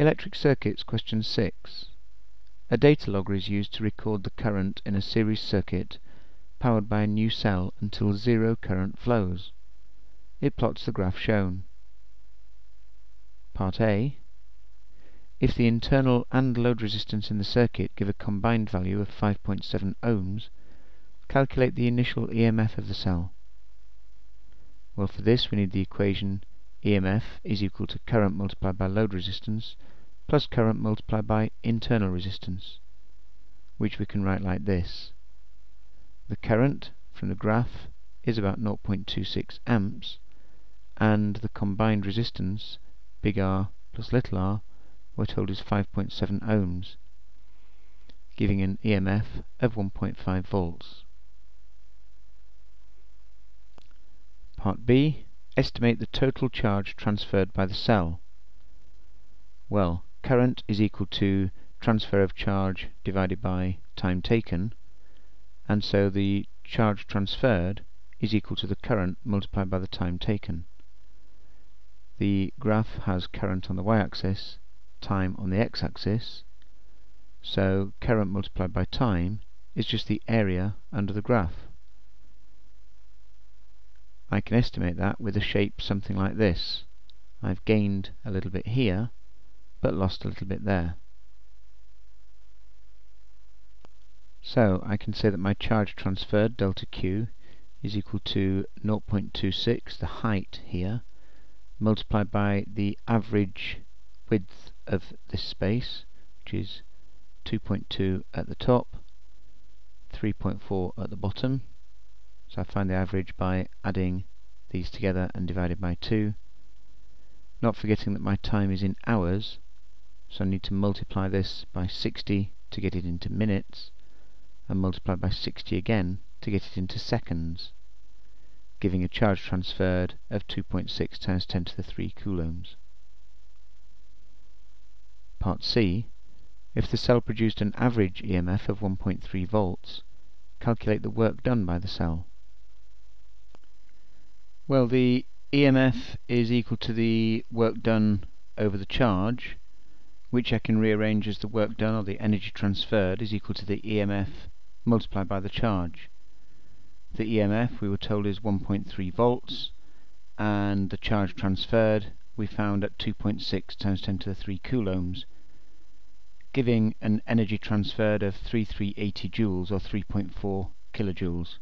Electric Circuits Question 6. A data logger is used to record the current in a series circuit powered by a new cell until zero current flows. It plots the graph shown. Part A. If the internal and load resistance in the circuit give a combined value of 5.7 ohms, calculate the initial EMF of the cell. Well, for this we need the equation EMF is equal to current multiplied by load resistance plus current multiplied by internal resistance, which we can write like this. The current from the graph is about 0.26 amps, and the combined resistance, big R plus little r, we're told is 5.7 ohms, giving an EMF of 1.5 volts. Part B Estimate the total charge transferred by the cell. Well, current is equal to transfer of charge divided by time taken, and so the charge transferred is equal to the current multiplied by the time taken. The graph has current on the y-axis, time on the x-axis, so current multiplied by time is just the area under the graph. I can estimate that with a shape something like this. I've gained a little bit here, but lost a little bit there. So I can say that my charge transferred, delta Q, is equal to 0.26, the height here, multiplied by the average width of this space, which is 2.2 at the top, 3.4 at the bottom, so I find the average by adding these together and divided by 2. Not forgetting that my time is in hours, so I need to multiply this by 60 to get it into minutes, and multiply by 60 again to get it into seconds, giving a charge transferred of 2.6 times 10 to the 3 coulombs. Part C. If the cell produced an average EMF of 1.3 volts, calculate the work done by the cell. Well, the EMF is equal to the work done over the charge, which I can rearrange as the work done or the energy transferred is equal to the EMF multiplied by the charge. The EMF we were told is 1.3 volts, and the charge transferred we found at 2.6 times 10 to the 3 coulombs, giving an energy transferred of 3380 joules or 3.4 kilojoules.